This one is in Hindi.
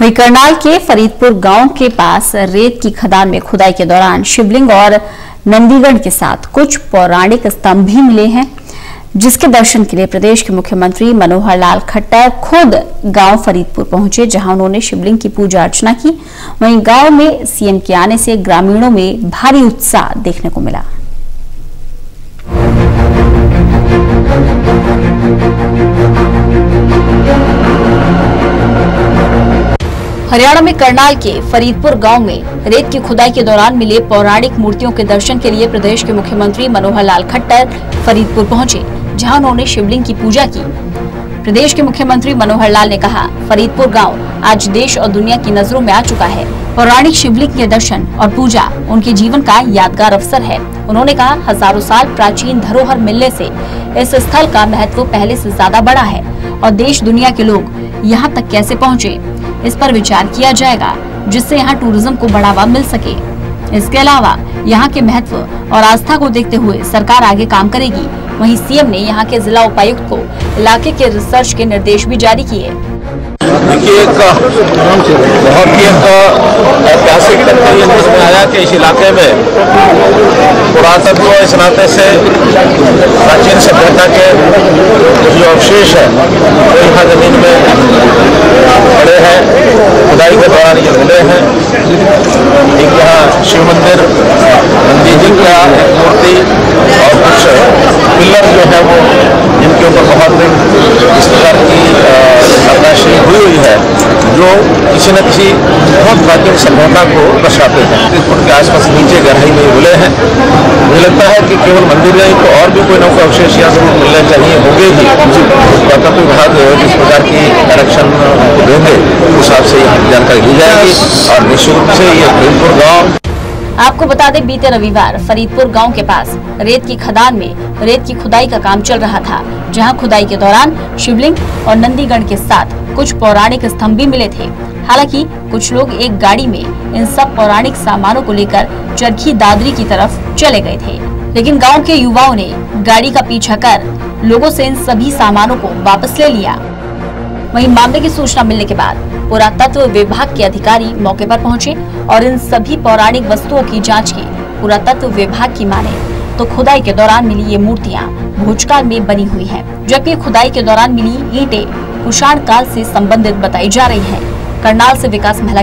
वहीं करनाल के फरीदपुर गाँव के पास रेत की खदान में खुदाई के दौरान शिवलिंग और नंदीगढ़ के साथ कुछ पौराणिक स्तंभ भी मिले हैं, जिसके दर्शन के लिए प्रदेश के मुख्यमंत्री मनोहर लाल खट्टर खुद गाँव फरीदपुर पहुँचे, जहाँ उन्होंने शिवलिंग की पूजा अर्चना की। वहीं गाँव में सीएम के आने से ग्रामीणों में भारी उत्साह देखने को मिला। हरियाणा में करनाल के फरीदपुर गाँव में रेत की खुदाई के दौरान मिले पौराणिक मूर्तियों के दर्शन के लिए प्रदेश के मुख्यमंत्री मनोहर लाल खट्टर फरीदपुर पहुँचे, जहाँ उन्होंने शिवलिंग की पूजा की। प्रदेश के मुख्यमंत्री मनोहर लाल ने कहा, फरीदपुर गाँव आज देश और दुनिया की नज़रों में आ चुका है। पौराणिक शिवलिंग के दर्शन और पूजा उनके जीवन का यादगार अवसर है। उन्होंने कहा, हज़ारों साल प्राचीन धरोहर मिलने से इस स्थल का महत्व पहले से ज़्यादा बढ़ा है और देश दुनिया के लोग यहाँ तक कैसे पहुँचे? इस पर विचार किया जाएगा, जिससे यहाँ टूरिज़्म को बढ़ावा मिल सके। इसके अलावा, यहाँ के महत्व और आस्था को देखते हुए सरकार आगे काम करेगी। वहीं सीएम ने यहाँ के जिला उपायुक्त को इलाके के रिसर्च के निर्देश भी जारी किए। एक बहुत ही एक ऐतिहासिक में आया कि इस इलाके में पुरातत्व इस नाते से, प्राचीन सभ्यता के जो अवशेष है वो यहाँ ज़मीन में पड़े हैं खुदाई के दौरान ये मिले हैं एक यहाँ शिव मंदिर नंदी जी का एक मूर्ति और कुछ पिलर जो है वो, जिनके ऊपर बहुत इस प्रकार की नक्काशी हुई हुई है, जो किसी न किसी बहुत प्राचीन सभ्यता को दर्शाते हैं। उनके आसपास नीचे गहराई में मिले हैं। मुझे लगता है कि केवल मंदिर नहीं तो और भी कोई न कोई अवशेष यहाँ ज़रूर मिलने चाहिए होंगे ही। पुरातत्व विभाग जिस प्रकार की उनको देंगे उस हिसाब से जानकारी ली जाएगी। और रूप से ये भीमपुर गाँव आपको बता दें, बीते रविवार फरीदपुर गाँव के पास रेत की खदान में रेत की खुदाई का काम चल रहा था, जहाँ खुदाई के दौरान शिवलिंग और नंदीगढ़ के साथ कुछ पौराणिक स्तंभ भी मिले थे। हालाँकि, कुछ लोग एक गाड़ी में इन सब पौराणिक सामानों को लेकर चरखी दादरी की तरफ़ चले गए थे। लेकिन गाँव के युवाओं ने गाड़ी का पीछा कर लोगों से इन सभी सामानों को वापस ले लिया। वहीं मामले की सूचना मिलने के बाद पुरातत्व विभाग के अधिकारी मौके पर पहुँचे और इन सभी पौराणिक वस्तुओं की जाँच की। पुरातत्व विभाग की माने। तो खुदाई के दौरान मिली ये मूर्तियाँ भोजकाल में बनी हुई है। जबकि खुदाई के दौरान मिली ईटे कुषाण काल से संबंधित बताई जा रही है। करनाल से विकास महिला